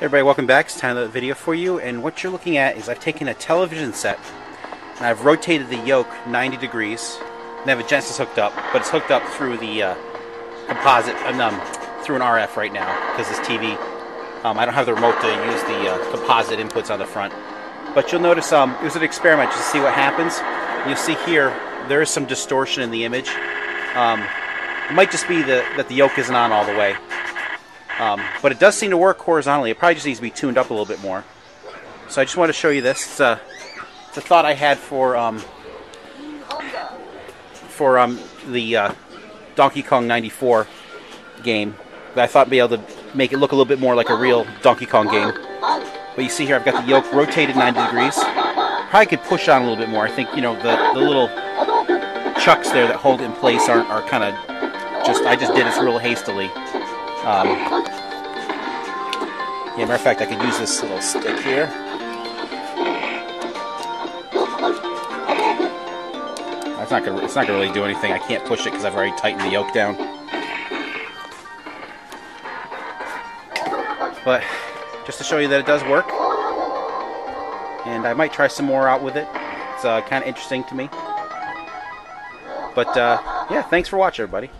Everybody, welcome back. It's time the video for you, and what you're looking at is I've taken a television set and I've rotated the yoke 90 degrees. And I have a Genesis hooked up, but it's hooked up through the uh, composite, um, through an RF right now because this TV. Um, I don't have the remote to use the uh, composite inputs on the front. But you'll notice um, it was an experiment just to see what happens. You'll see here there is some distortion in the image. Um, it might just be the, that the yoke isn't on all the way. Um, but it does seem to work horizontally. It probably just needs to be tuned up a little bit more. So I just want to show you this. It's a, it's a thought I had for um, for um, the uh, Donkey Kong 94 game. That I thought I'd be able to make it look a little bit more like a real Donkey Kong game. But you see here, I've got the yoke rotated 90 degrees. Probably could push on a little bit more. I think you know the the little chucks there that hold it in place aren't are kind of just. I just did this real hastily. Um, yeah, matter of fact, I could use this little stick here. It's not gonna. It's not gonna really do anything. I can't push it because I've already tightened the yoke down. But just to show you that it does work, and I might try some more out with it. It's uh, kind of interesting to me. But uh, yeah, thanks for watching, everybody.